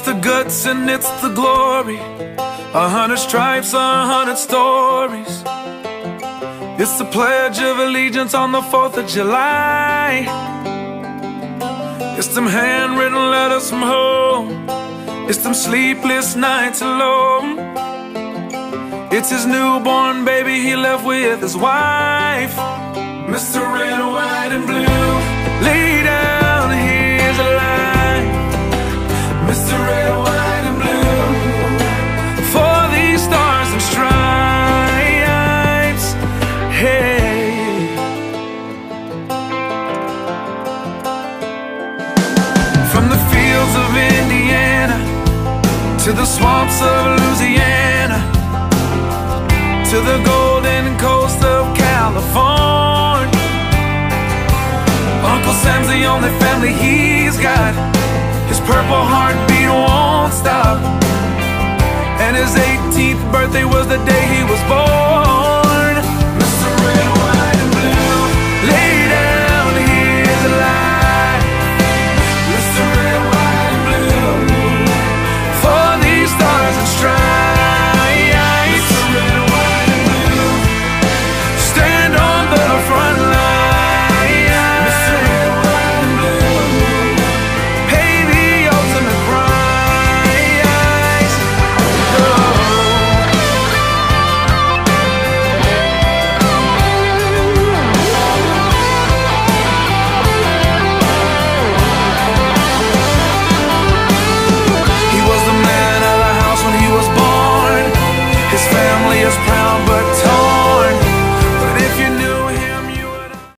guts and it's the glory. A hundred stripes, a hundred stories. It's the Pledge of Allegiance on the 4th of July. It's them handwritten letters from home. It's them sleepless nights alone. It's his newborn baby he left with his wife. From the fields of Indiana to the swamps of Louisiana to the golden coast of California. Uncle Sam's the only family he's got. His purple heartbeat won't stop. And his 18th birthday was the day he was born.